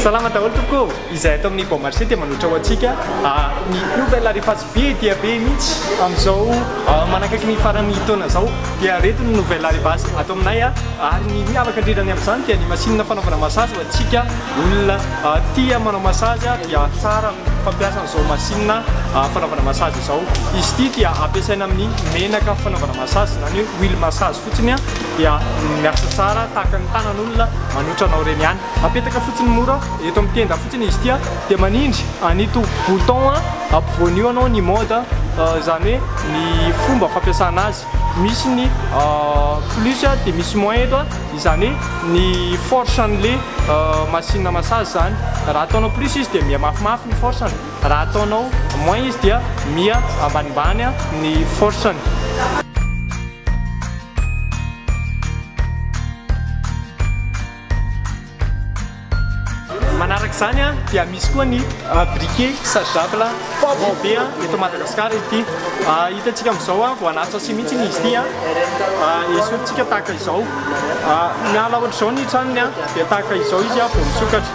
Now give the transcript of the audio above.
Salama daholo tompoko, izay ato amin'ny Bon Marché dia manotra ho antsika ah, ny nouvelle ary efa be dia be mihitsy amin'izao ah, manakaiky ny faran'ny taona izao dia reto ny nouvelle ary base ato aminay ah. ary ny miavaka indrindra ny amin'izany dia ny masinina fanaovana massage ho antsika olona tia manao massage dia tsara fampiasana izao masinina fanaovana massage izao izy ity dia ampiasaina amin'ny menaka fanaovana Massage zany hoe huile massage fotsiny dia miasa tsara tahaka ny tanan'olona manotra anao ireny ihany. Apetaka fotsiny mora eto amin'ny tenda fotsiny izy ity dia manindry an'ito bouton ampovoany io anao ny mode izany hoe ny fomba fampiasana azy. Misy ny plus dia misy moins eto izany hoe ny force an'ilay machine massage izany. Raha ataonao plus izy dia mihamafimafy ny force-ny. Raha ataonao moins izy dia miha ambanimbany ny force-ny. Manaraka izany dia misy koa ny briquet chargeable lehibe eto Madagascar ity. Hitantsika amin'izao vao anaty sachet mihitsy iny izy ity. Esorintsika tahaka izao. Miala ohatr'izao ny tranony dia tahaka izao izy vao misokatra.